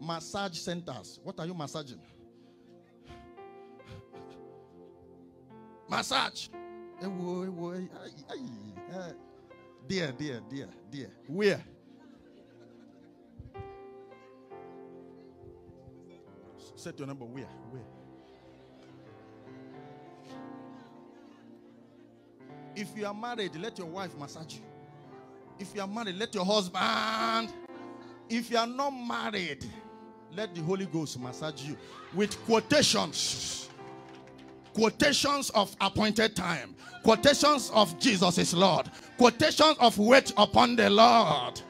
massage centers. What are you massaging? Massage. Eh, eh, eh. Dear, dear, dear, dear. Where? Set your number. Where? Where? If you are married, let your wife massage you. If you are married, let your husband. If you are not married, let the Holy Ghost massage you with quotations. Quotations of appointed time. Quotations of Jesus is Lord. Quotations of wait upon the Lord.